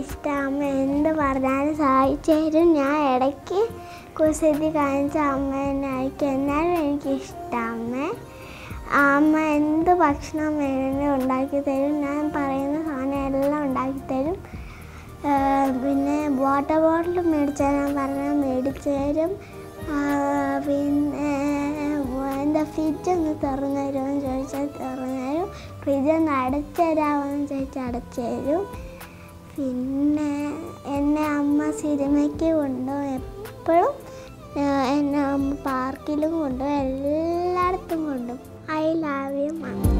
ഇഷ്ടം. അമ്മ എന്ത് പറഞ്ഞാലും സഹായിച്ചാലും ഞാൻ ഇടയ്ക്ക് കുസൃതി കാണിച്ച അമ്മ എന്നെ അയക്കും. എന്നാലും എനിക്കിഷ്ടമാണ് അമ്മ. എന്ത് ഭക്ഷണം വേണമെങ്കിലും ഉണ്ടാക്കി തരും. ഞാൻ പറയുന്ന സാധനം എല്ലാം ഉണ്ടാക്കി തരും. പിന്നെ വാട്ടർ ബോട്ടിൽ മേടിച്ചാൽ ഞാൻ പറഞ്ഞാൽ മേടിച്ച് തരും. പിന്നെ എന്താ ഫ്രിഡ്ജ് ഒന്ന് തുറന്നു തരുമെന്ന് ചോദിച്ചാൽ തുറന്നു തരും ഫ്രിഡ്ജ് ഒന്ന് അടച്ചു ചോദിച്ചാൽ അടച്ചു തരും പിന്നെ എന്നെ അമ്മ സിനിമയ്ക്ക് കൊണ്ടുപോകും എപ്പോഴും എന്നെ അമ്മ പാർക്കിലും കൊണ്ടുപോകും എല്ലായിടത്തും കൊണ്ടുപോകും ഐ ലാവ് യു മമ്മ